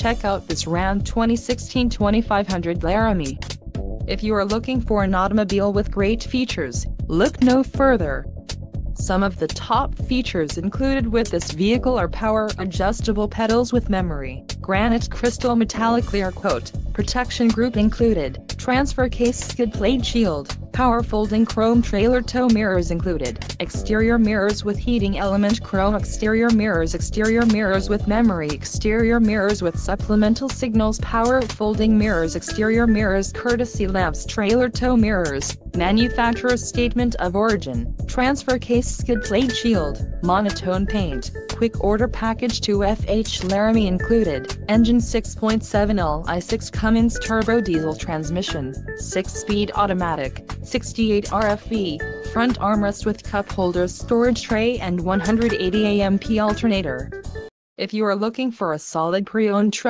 Check out this Ram 2016 2500 Laramie. If you are looking for an automobile with great features, look no further. Some of the top features included with this vehicle are power adjustable pedals with memory, granite crystal metallic clear coat, protection group included, transfer case skid plate shield, power folding chrome trailer tow mirrors included, exterior mirrors with heating element chrome exterior mirrors exterior mirrors with memory exterior mirrors with supplemental signals power folding mirrors exterior mirrors courtesy lamps trailer tow mirrors, manufacturer's statement of origin, transfer case skid plate shield, monotone paint, quick order package 2FH Laramie included, engine 6.7L i6 Cummins turbo diesel transmission, 6-speed automatic, 68 RFE, front armrest with cup holders storage tray and 180 AMP alternator. If you are looking for a solid pre-owned truck